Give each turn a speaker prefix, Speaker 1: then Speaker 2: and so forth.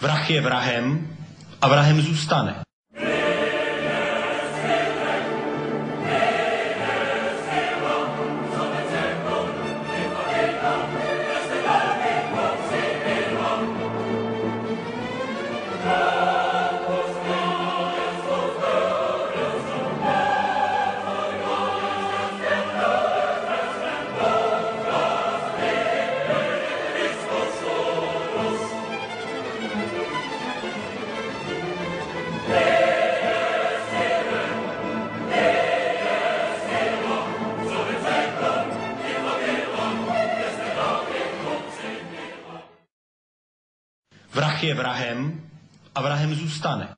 Speaker 1: Vrah je vrahem a vrahem zůstane. Vrah je vrahem a vrahem zůstane.